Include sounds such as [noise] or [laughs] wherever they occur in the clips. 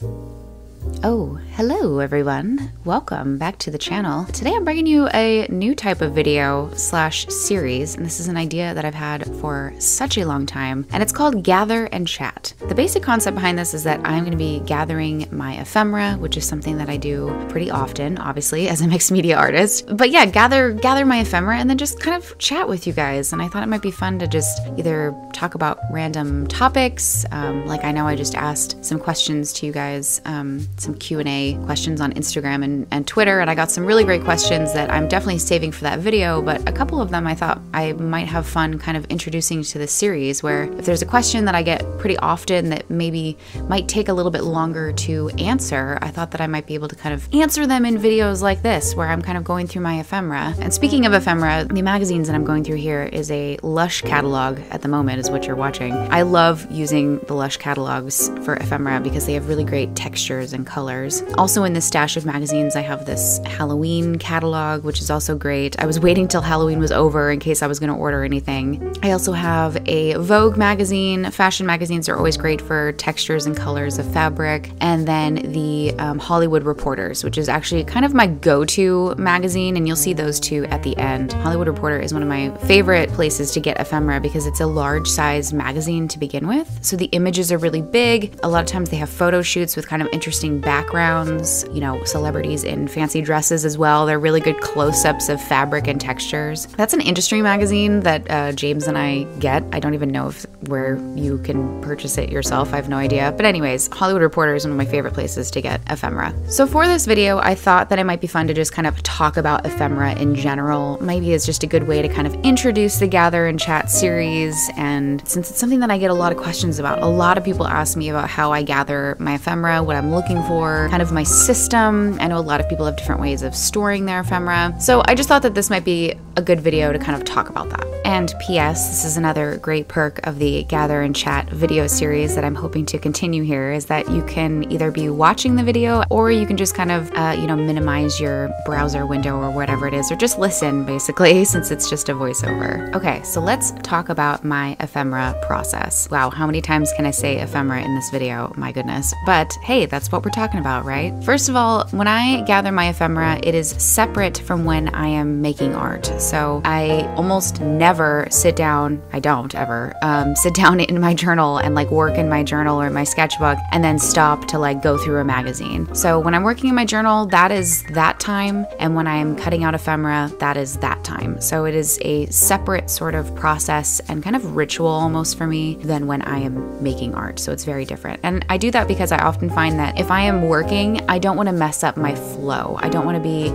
Thank you. Oh, hello everyone. Welcome back to the channel. Today I'm bringing you a new type of video slash series, and this is an idea that I've had for such a long time, and it's called Gather and Chat. The basic concept behind this is that I'm going to be gathering my ephemera, which is something that I do pretty often, obviously, as a mixed media artist. But yeah, gather gather my ephemera and then just kind of chat with you guys. And I thought it might be fun to just either talk about random topics, um, like I know I just asked some questions to you guys, um, some Q&A questions on Instagram and, and Twitter, and I got some really great questions that I'm definitely saving for that video, but a couple of them I thought I might have fun kind of introducing to this series where if there's a question that I get pretty often that maybe might take a little bit longer to answer, I thought that I might be able to kind of answer them in videos like this where I'm kind of going through my ephemera. And speaking of ephemera, the magazines that I'm going through here is a Lush catalog at the moment is what you're watching. I love using the Lush catalogs for ephemera because they have really great textures and colors. Also in this stash of magazines, I have this Halloween catalog, which is also great. I was waiting till Halloween was over in case I was going to order anything. I also have a Vogue magazine. Fashion magazines are always great for textures and colors of fabric. And then the um, Hollywood Reporters, which is actually kind of my go-to magazine, and you'll see those two at the end. Hollywood Reporter is one of my favorite places to get ephemera because it's a large size magazine to begin with. So the images are really big. A lot of times they have photo shoots with kind of interesting backgrounds, you know, celebrities in fancy dresses as well. They're really good close ups of fabric and textures. That's an industry magazine that uh, James and I get. I don't even know if where you can purchase it yourself. I have no idea. But, anyways, Hollywood Reporter is one of my favorite places to get ephemera. So, for this video, I thought that it might be fun to just kind of talk about ephemera in general. Maybe it's just a good way to kind of introduce the Gather and Chat series. And since it's something that I get a lot of questions about, a lot of people ask me about how I gather my ephemera, what I'm looking for, kind of my system. I know a lot of people have different ways of storing their ephemera. So, I just thought that this might be a good video to kind of talk about that. And P.S., this is another great perk of the Gather and Chat video series that I'm hoping to continue here is that you can either be watching the video or you can just kind of, uh, you know, minimize your browser window or whatever it is, or just listen basically, [laughs] since it's just a voiceover. Okay, so let's talk about my ephemera process. Wow, how many times can I say ephemera in this video? My goodness. But hey, that's what we're talking about, right? First of all, when I gather my ephemera, it is separate from when I am making art. So I almost never sit down, I don't ever, um, sit down [laughs] in my journal and like work in my journal or my sketchbook and then stop to like go through a magazine. So when I'm working in my journal, that is that time. And when I'm cutting out ephemera, that is that time. So it is a separate sort of process and kind of ritual almost for me than when I am making art. So it's very different. And I do that because I often find that if I am working, I don't want to mess up my flow. I don't want to be,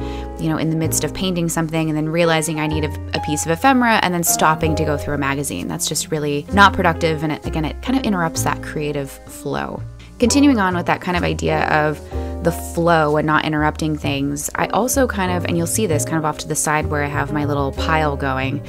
you know, in the midst of painting something and then realizing I need a, a piece of ephemera and then stopping to go through a magazine. That's just really not productive. And it, again, it kind of interrupts that creative flow. Continuing on with that kind of idea of the flow and not interrupting things, I also kind of, and you'll see this kind of off to the side where I have my little pile going.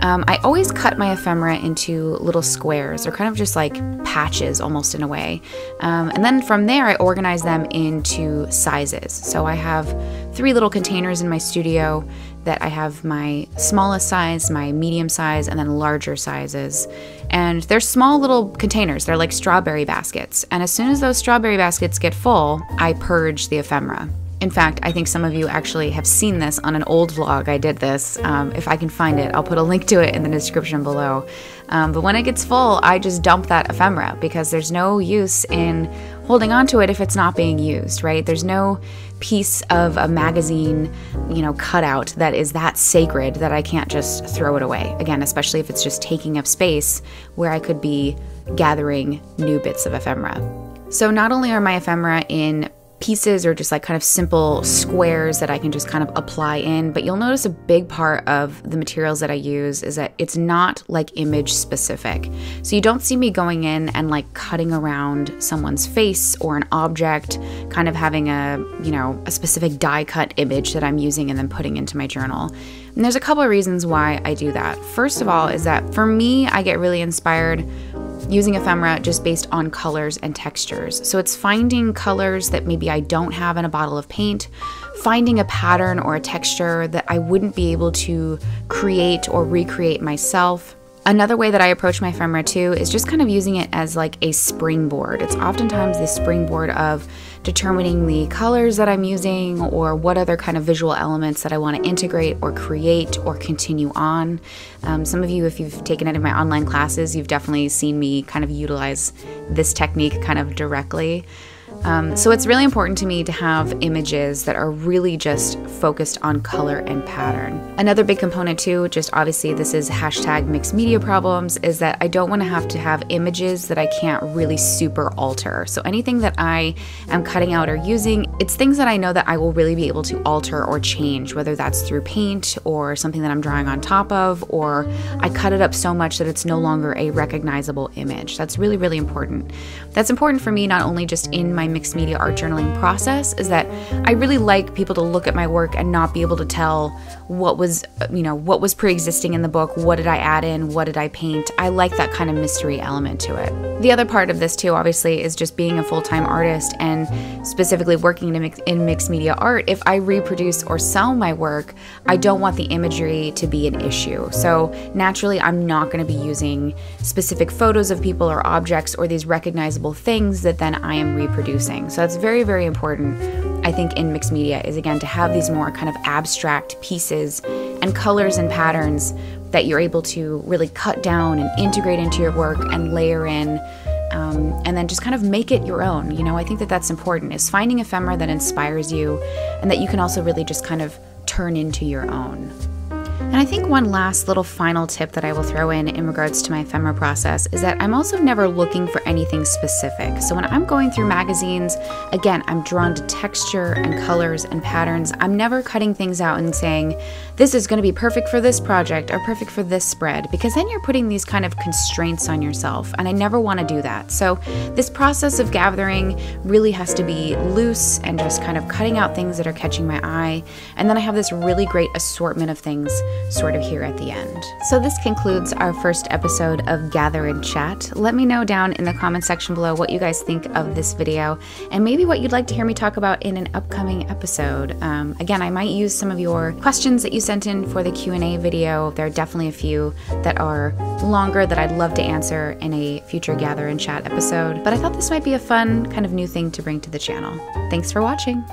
Um, I always cut my ephemera into little squares or kind of just like patches almost in a way. Um, and then from there, I organize them into sizes. So I have three little containers in my studio that I have my smallest size, my medium size, and then larger sizes. And they're small little containers, they're like strawberry baskets. And as soon as those strawberry baskets get full, I purge the ephemera. In fact, I think some of you actually have seen this on an old vlog. I did this. Um, if I can find it, I'll put a link to it in the description below. Um, but when it gets full, I just dump that ephemera because there's no use in holding on to it if it's not being used, right? There's no piece of a magazine, you know, cutout that is that sacred that I can't just throw it away. Again, especially if it's just taking up space where I could be gathering new bits of ephemera. So not only are my ephemera in pieces or just like kind of simple squares that I can just kind of apply in. But you'll notice a big part of the materials that I use is that it's not like image specific. So you don't see me going in and like cutting around someone's face or an object, kind of having a, you know, a specific die cut image that I'm using and then putting into my journal. And there's a couple of reasons why I do that. First of all, is that for me, I get really inspired using ephemera just based on colors and textures. So it's finding colors that maybe I don't have in a bottle of paint, finding a pattern or a texture that I wouldn't be able to create or recreate myself. Another way that I approach my ephemera too is just kind of using it as like a springboard. It's oftentimes the springboard of determining the colors that I'm using or what other kind of visual elements that I want to integrate or create or continue on. Um, some of you, if you've taken any of my online classes, you've definitely seen me kind of utilize this technique kind of directly. Um, so it's really important to me to have images that are really just focused on color and pattern. Another big component too, just obviously this is hashtag mixed media problems, is that I don't want to have to have images that I can't really super alter. So anything that I am cutting out or using, it's things that I know that I will really be able to alter or change, whether that's through paint or something that I'm drawing on top of, or I cut it up so much that it's no longer a recognizable image. That's really, really important. That's important for me not only just in my mixed media art journaling process is that I really like people to look at my work and not be able to tell what was, you know, what was pre-existing in the book, what did I add in, what did I paint. I like that kind of mystery element to it. The other part of this too, obviously, is just being a full-time artist and specifically working in, mix, in mixed media art. If I reproduce or sell my work, I don't want the imagery to be an issue. So naturally, I'm not going to be using specific photos of people or objects or these recognizable things that then I am reproducing producing. So that's very, very important, I think, in mixed media is again to have these more kind of abstract pieces and colors and patterns that you're able to really cut down and integrate into your work and layer in. Um, and then just kind of make it your own. You know, I think that that's important is finding ephemera that inspires you and that you can also really just kind of turn into your own. And I think one last little final tip that I will throw in in regards to my ephemera process is that I'm also never looking for anything specific. So when I'm going through magazines, again, I'm drawn to texture and colors and patterns. I'm never cutting things out and saying, this is going to be perfect for this project or perfect for this spread, because then you're putting these kind of constraints on yourself. And I never want to do that. So this process of gathering really has to be loose and just kind of cutting out things that are catching my eye. And then I have this really great assortment of things sort of here at the end. So this concludes our first episode of Gather and Chat. Let me know down in the comment section below what you guys think of this video and maybe what you'd like to hear me talk about in an upcoming episode. Um, again, I might use some of your questions that you sent in for the Q&A video. There are definitely a few that are longer that I'd love to answer in a future Gather and Chat episode, but I thought this might be a fun kind of new thing to bring to the channel. Thanks for watching.